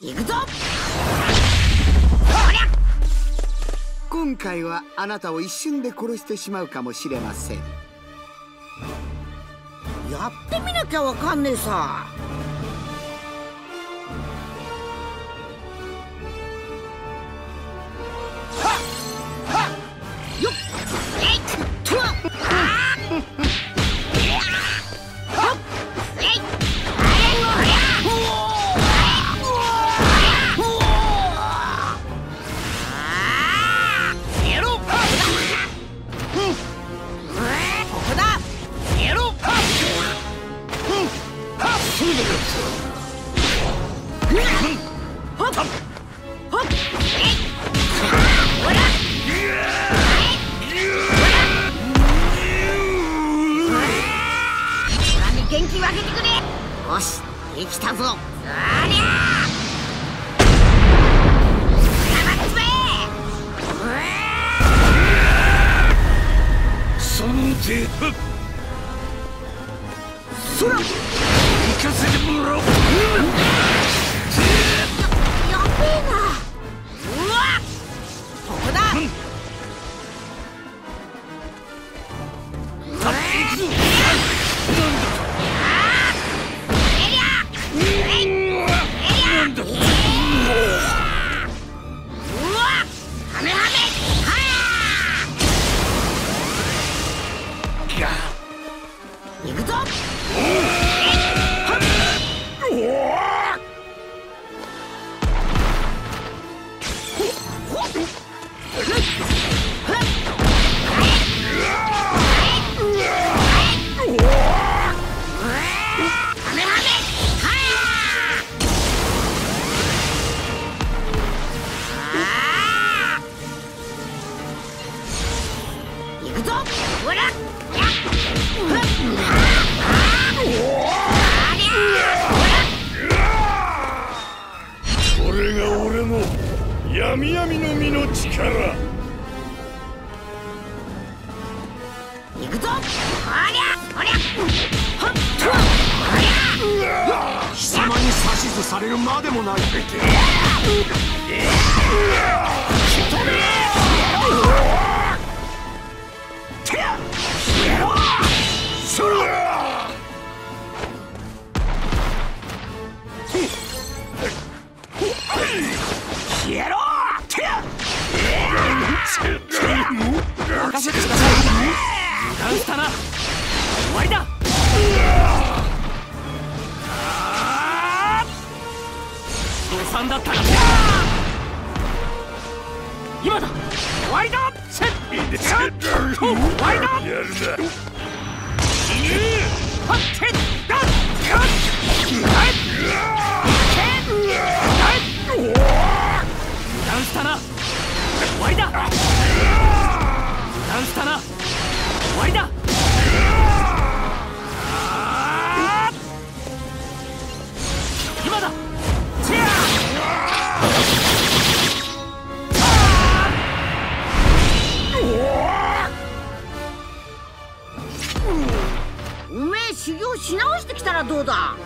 行くぞ。今回はあなたを一瞬で殺してしまうかもしれません。やってみなきゃわかんねえさ。けてくれ。よしできたぞ。ありゃそら行かせてもらおう。やべえな闇闇の実の力。行くぞ。ほりゃほりゃ貴様に指図されるまでもない。そ消えろ任せてください油断したな終わりだ誤算だったな今だ終わりだ終わりだ。終わりだ。油断したな。終わりだ。今だ。チェおめえ修行し直してきたらどうだ。